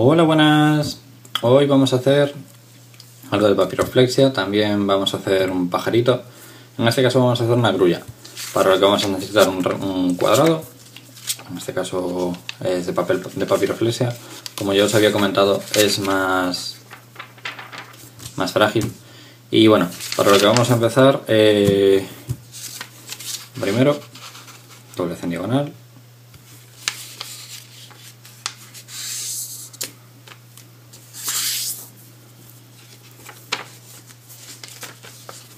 Hola, buenas. Hoy vamos a hacer algo de papiroflexia, también vamos a hacer un pajarito. En este caso vamos a hacer una grulla, para lo que vamos a necesitar un, cuadrado. En este caso es de papel de papiroflexia. Como ya os había comentado, es más, más frágil. Y bueno, para lo que vamos a empezar, eh, primero, doblez en diagonal,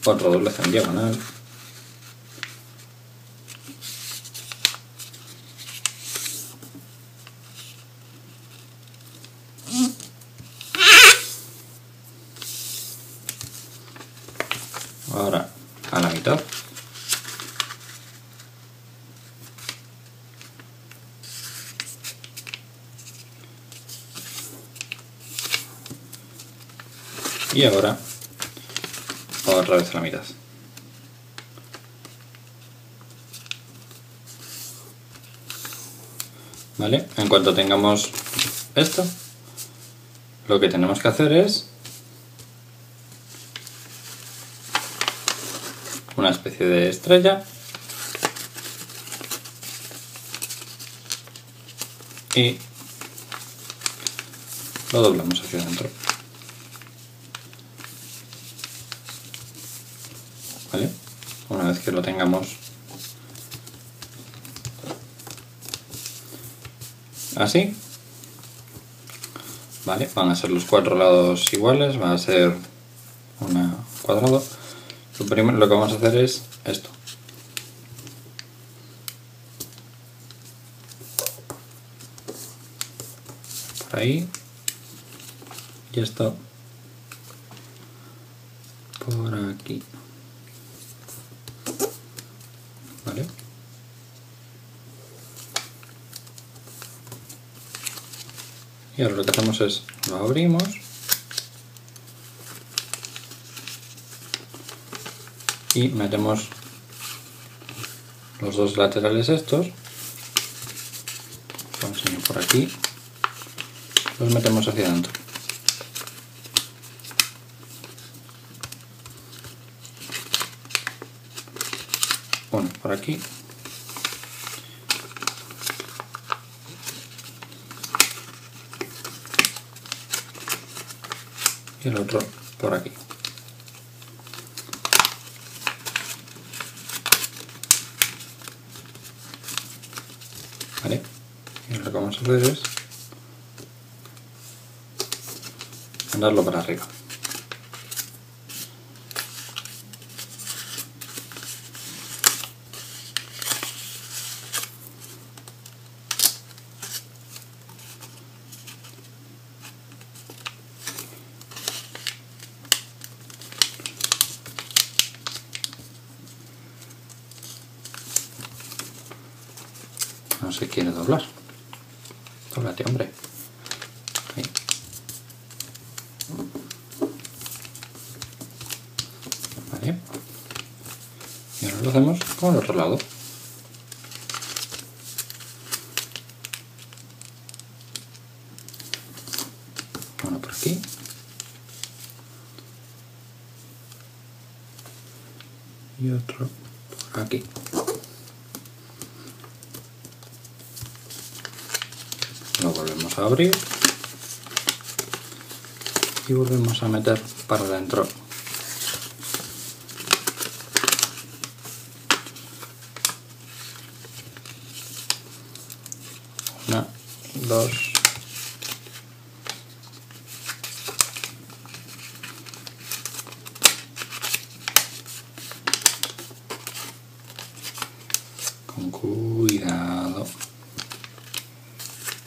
otro doblez en diagonal ahora a la mitad. Y ahora otra vez a la mitad. ¿Vale? En cuanto tengamos esto, lo que tenemos que hacer es una especie de estrella y lo doblamos hacia adentro. Una vez que lo tengamos así, ¿vale? Van a ser los cuatro lados iguales, va a ser un cuadrado. Lo primero lo que vamos a hacer es esto. Por ahí. Y esto por aquí. Y ahora lo que hacemos es lo abrimos. Y metemos los dos laterales estos. Por aquí. Los metemos hacia adentro uno por aquí y el otro por aquí. ¿Vale? Y lo que vamos a hacer es mandarlo para arriba. no se quiere doblar. Doblate, hombre. Vale. Y ahora lo hacemos con el otro lado. Uno por aquí. Y otro aquí. lo volvemos a abrir. Y volvemos a meter para adentro. Una, dos con cuidado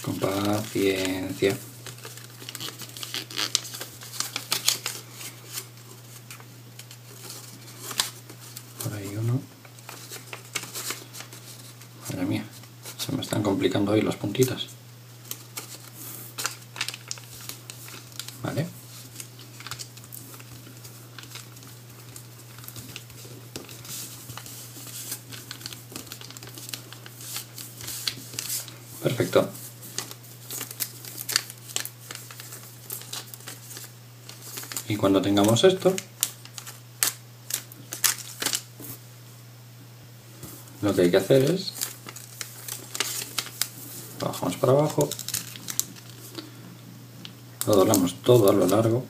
con paciencia. Por ahí uno. Madre mía, se me están complicando ahí las puntitas. Vale. Perfecto. Y cuando tengamos esto, lo que hay que hacer es bajamos para abajo lo doblamos todo a lo largo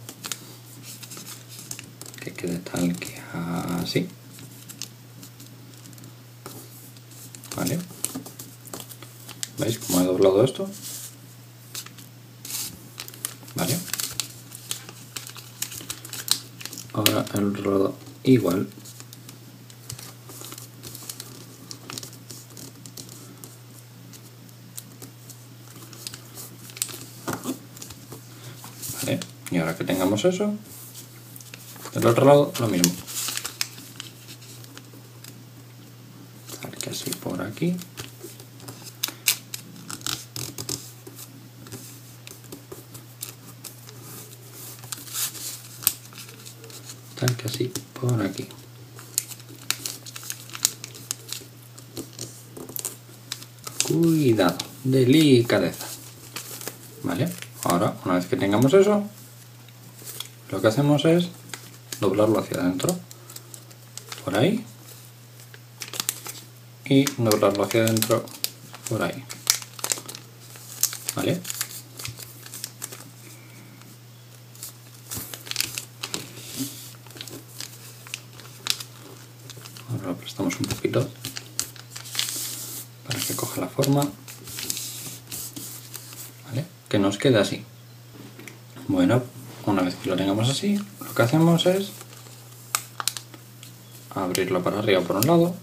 que quede tal que así. Vale. Veis cómo he doblado esto vale otro lado igual Y ahora que tengamos eso, del otro lado lo mismo. Que así por aquí. Que así por aquí. Cuidado, delicadeza. ¿Vale? Ahora, una vez que tengamos eso, lo que hacemos es doblarlo hacia adentro, por ahí, y doblarlo hacia adentro, por ahí. ¿Vale? Lo prestamos un poquito para que coja la forma. ¿Vale? Que nos quede así. Bueno, una vez que lo tengamos así, lo que hacemos es abrirlo para arriba por un lado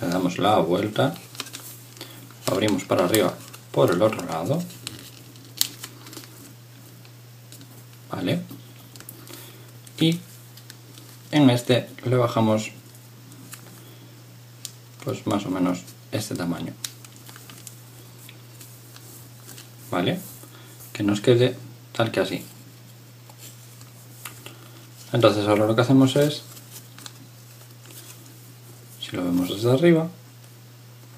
le damos la vuelta abrimos para arriba por el otro lado vale y en este le bajamos pues más o menos este tamaño ¿vale? Que nos quede tal que así. Entonces ahora lo que hacemos es, si lo vemos desde arriba,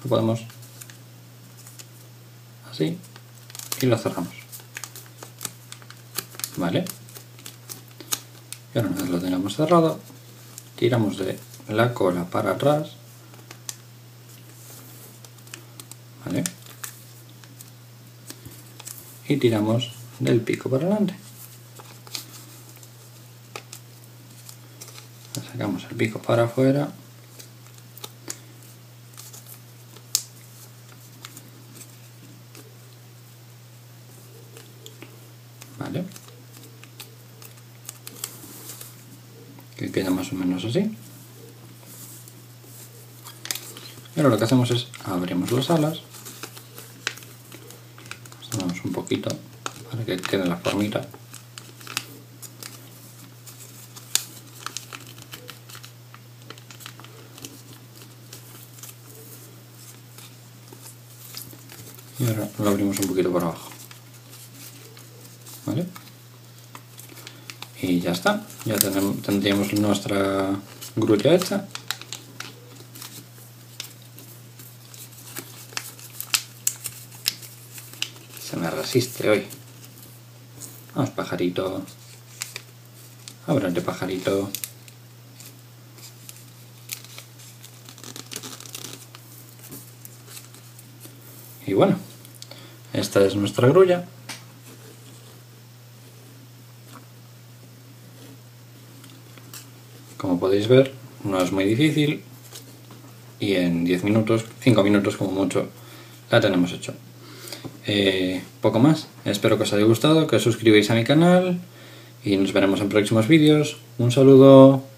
lo podemos así y lo cerramos. ¿Vale? Y ahora una vez lo tenemos cerrado, tiramos de la cola para atrás, ¿vale? y tiramos del pico para adelante. Sacamos el pico para afuera. Vale. Que queda más o menos así. Y ahora lo que hacemos es abrimos las alas un poquito para que quede la formita. Y ahora lo abrimos un poquito por abajo. ¿Vale? Y ya está. Ya tendríamos nuestra grulla hecha. me resiste hoy. Vamos, pajarito. Ábrate, pajarito. Y bueno, esta es nuestra grulla. Como podéis ver, no es muy difícil y en 10 minutos, 5 minutos como mucho, la tenemos hecho. Eh, poco más. Espero que os haya gustado, que os suscribáis a mi canal y nos veremos en próximos vídeos. Un saludo.